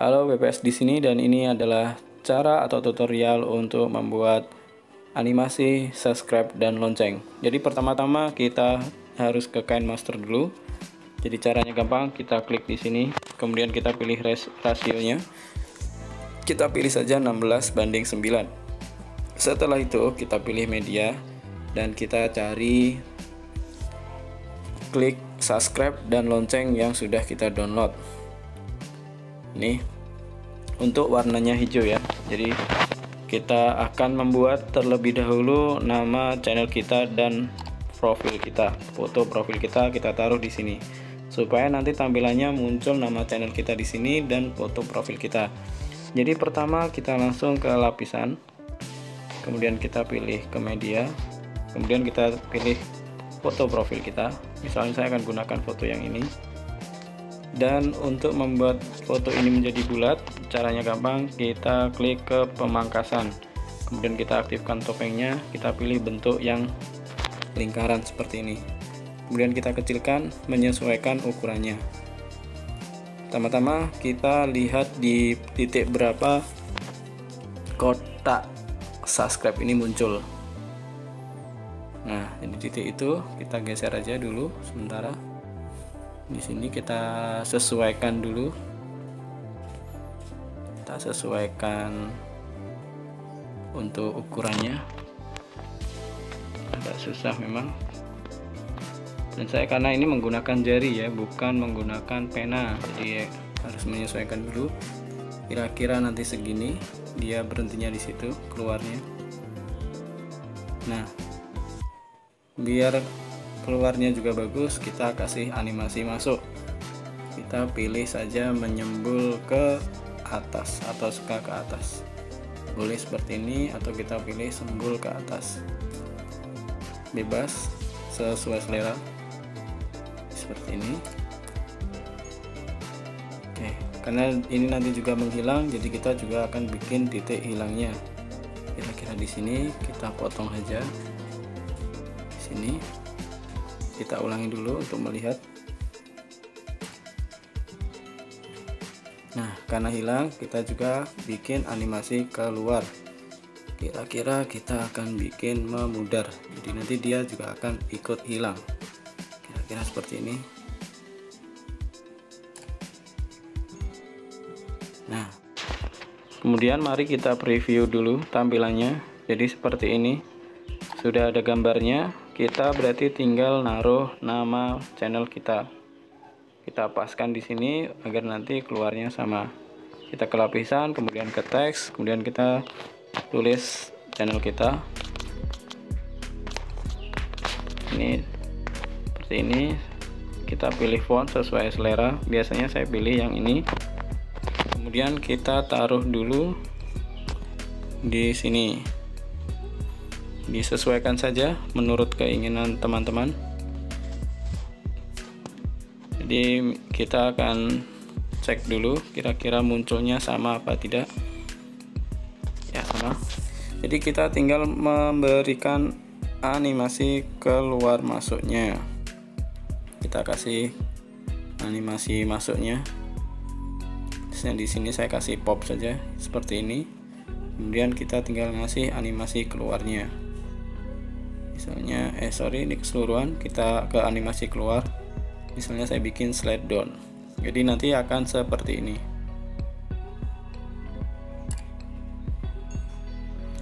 Halo BPS di sini dan ini adalah cara atau tutorial untuk membuat animasi, subscribe dan lonceng. Jadi pertama-tama kita harus ke Kain Master dulu. Jadi caranya gampang, kita klik di sini, kemudian kita pilih rasionya. Kita pilih saja 16 banding 9. Setelah itu kita pilih media dan kita cari klik subscribe dan lonceng yang sudah kita download. Ini untuk warnanya hijau ya. Jadi kita akan membuat terlebih dahulu nama channel kita dan profil kita. Foto profil kita kita taruh di sini. Supaya nanti tampilannya muncul nama channel kita di sini dan foto profil kita. Jadi pertama kita langsung ke lapisan. Kemudian kita pilih ke media. Kemudian kita pilih foto profil kita. Misalnya saya akan gunakan foto yang ini dan untuk membuat foto ini menjadi bulat caranya gampang. Kita klik ke pemangkasan. Kemudian kita aktifkan topengnya. Kita pilih bentuk yang lingkaran seperti ini. Kemudian kita kecilkan menyesuaikan ukurannya. Pertama-tama kita lihat di titik berapa kotak subscribe ini muncul. Nah di titik itu kita geser aja dulu sementara di sini kita sesuaikan dulu. Kita sesuaikan untuk ukurannya. Agak susah memang. Dan saya karena ini menggunakan jari ya bukan menggunakan pena. Jadi harus menyesuaikan dulu. Kira-kira nanti segini dia berhentinya di situ keluarnya. Nah biar keluarnya juga bagus kita kasih animasi masuk. Kita pilih saja menyembul ke atas atau suka ke atas. Boleh seperti ini atau kita pilih sembul ke atas. Bebas sesuai selera. Seperti ini. Oke karena ini nanti juga menghilang jadi kita juga akan bikin titik hilangnya. Kira-kira di sini kita potong aja. Di sini kita ulangi dulu untuk melihat. Nah karena hilang kita juga bikin animasi keluar. Kira-kira kita akan bikin memudar. Jadi nanti dia juga akan ikut hilang. Kira-kira seperti ini. Nah kemudian mari kita preview dulu tampilannya. Jadi seperti ini. Sudah ada gambarnya kita berarti tinggal naruh nama channel kita. Kita paskan di sini agar nanti keluarnya sama. Kita ke lapisan kemudian ke teks kemudian kita tulis channel kita. Ini seperti ini. Kita pilih font sesuai selera. Biasanya saya pilih yang ini. Kemudian kita taruh dulu di sini disesuaikan saja menurut keinginan teman-teman. Jadi kita akan cek dulu kira-kira munculnya sama apa tidak. Ya sama. Jadi kita tinggal memberikan animasi keluar masuknya. Kita kasih animasi masuknya. Di sini saya kasih pop saja seperti ini. Kemudian kita tinggal ngasih animasi keluarnya misalnya eh sorry ini keseluruhan kita ke animasi keluar. Misalnya saya bikin slide down. Jadi nanti akan seperti ini.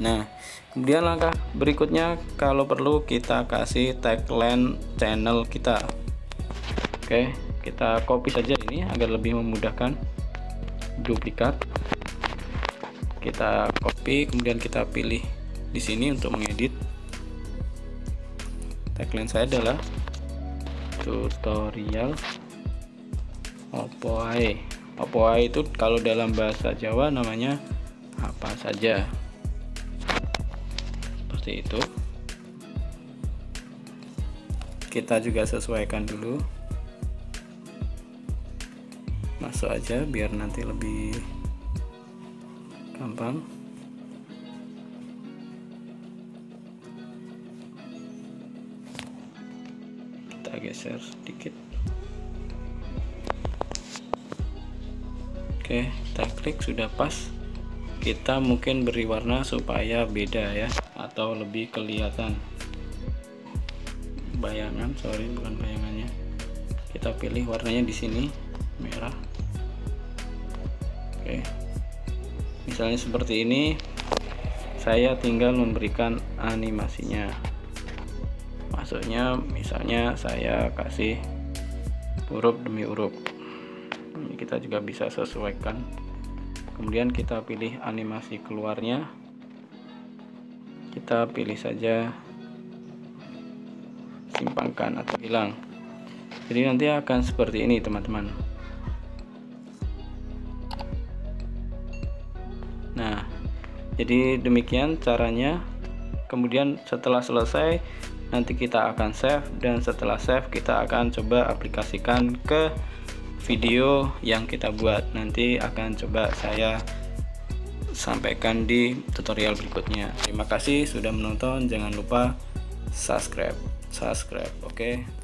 Nah kemudian langkah berikutnya kalau perlu kita kasih tagline channel kita. Oke kita copy saja ini agar lebih memudahkan duplikat. Kita copy kemudian kita pilih di sini untuk mengedit tagline saya adalah tutorial opoai opoai itu kalau dalam bahasa Jawa namanya apa saja. Seperti itu. Kita juga sesuaikan dulu. Masuk aja biar nanti lebih gampang geser sedikit. Oke kita klik sudah pas. Kita mungkin beri warna supaya beda ya atau lebih kelihatan. Bayangan sorry bukan bayangannya. Kita pilih warnanya di sini merah. Oke. Misalnya seperti ini saya tinggal memberikan animasinya maksudnya misalnya saya kasih huruf demi huruf. Ini kita juga bisa sesuaikan. Kemudian kita pilih animasi keluarnya. Kita pilih saja simpangkan atau hilang. Jadi nanti akan seperti ini teman-teman. Nah jadi demikian caranya. Kemudian setelah selesai nanti kita akan save dan setelah save kita akan coba aplikasikan ke video yang kita buat. Nanti akan coba saya sampaikan di tutorial berikutnya. Terima kasih sudah menonton. Jangan lupa subscribe subscribe oke? okay?